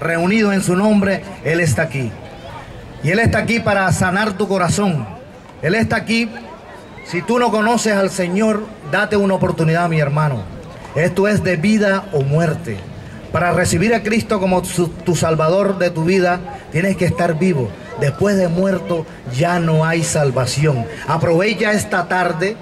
reunidos en su nombre, Él está aquí. Y Él está aquí para sanar tu corazón. Él está aquí. Si tú no conoces al Señor, date una oportunidad, mi hermano. Esto es de vida o muerte. Para recibir a Cristo como tu Salvador de tu vida, tienes que estar vivo. Después de muerto ya no hay salvación. Aprovecha esta tarde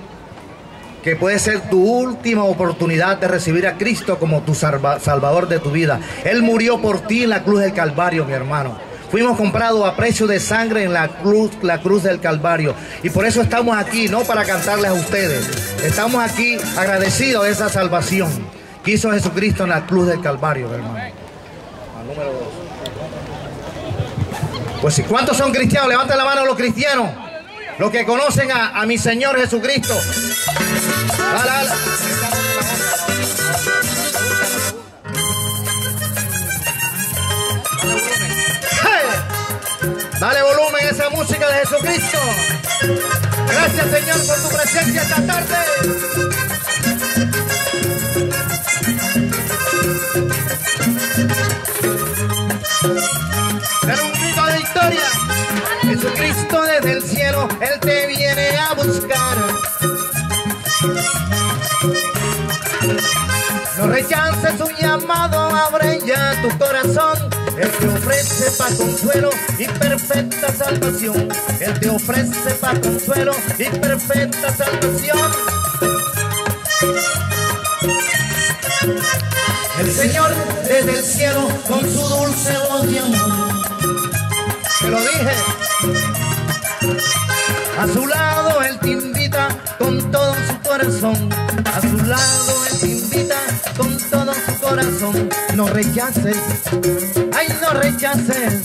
que puede ser tu última oportunidad de recibir a Cristo como tu Salvador de tu vida. Él murió por ti en la cruz del Calvario, mi hermano. Fuimos comprados a precio de sangre en la cruz, la cruz del Calvario. Y por eso estamos aquí, no para cantarles a ustedes. Estamos aquí agradecidos de esa salvación que hizo Jesucristo en la cruz del Calvario, hermano. número dos. Pues cuántos son cristianos, levanten la mano los cristianos. Los que conocen a, a mi Señor Jesucristo. Dale, dale. Dale volumen a esa música de Jesucristo. Gracias Señor por tu presencia esta tarde. Pero un grito de victoria. No rechaces su llamado, abre ya tu corazón él te ofrece paz, consuelo y perfecta salvación. Él te ofrece paz, consuelo y perfecta salvación. El Señor desde el cielo con su dulce voz. Te lo dije. A su lado Él te invita con todo su corazón. A su lado Él te invita con todo su corazón. No rechaces no rechaces,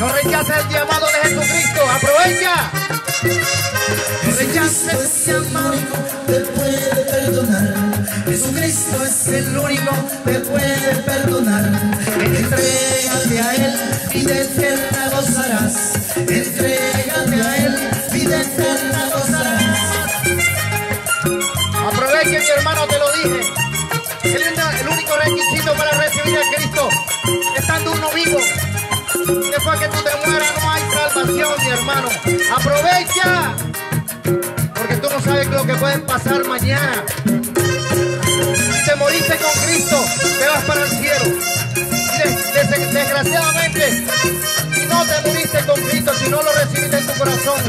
no rechaces el llamado de Jesucristo, aprovecha. No rechaces el llamado, te puede perdonar. Jesucristo es el único que te puede perdonar. Entrégate a Él, vida eterna gozarás. Entrégate Que tú te mueras no hay salvación, mi hermano. Aprovecha. Porque tú no sabes lo que puede pasar mañana. Si te moriste con Cristo, te vas para el cielo. Y desgraciadamente, si no te moriste con Cristo, si no lo recibiste en tu corazón,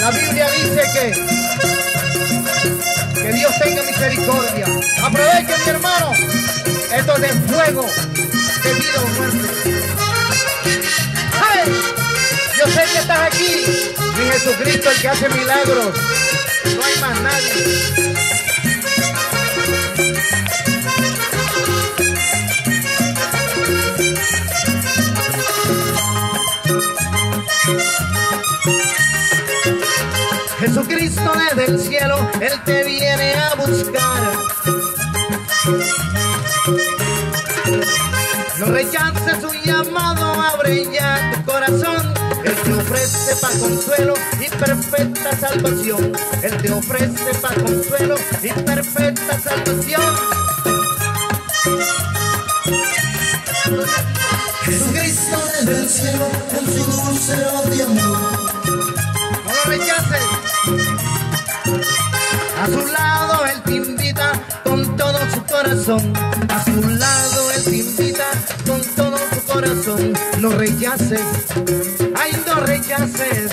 la Biblia dice que que Dios tenga misericordia. Aprovechen, mi hermano. Esto es de fuego de vida o muerte. Yo sé que estás aquí, mi Jesucristo, el que hace milagros. No hay más nadie. Jesucristo desde el cielo, Él te viene a buscar. No rechaces su llamado, abre ya tu corazón. Él te ofrece para consuelo y perfecta salvación. Él te ofrece para consuelo y perfecta salvación. Jesucristo desde el cielo con su dulce de amor. No lo rechaces. A su lado Él te invita con todo su corazón. A su lado Él te invita corazón. No rechaces, ay, no rechaces.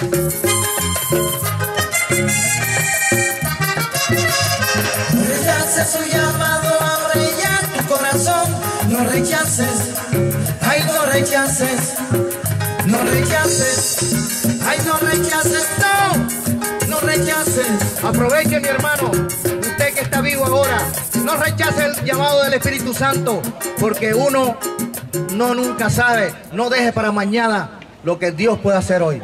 No rechaces su llamado, abre ya tu corazón. No rechaces, ay, no rechaces. No rechaces, ay, no rechaces, no, no rechaces. Aproveche, mi hermano, usted que está vivo ahora, no rechace el llamado del Espíritu Santo, porque uno no nunca sabe, no deje para mañana lo que Dios puede hacer hoy.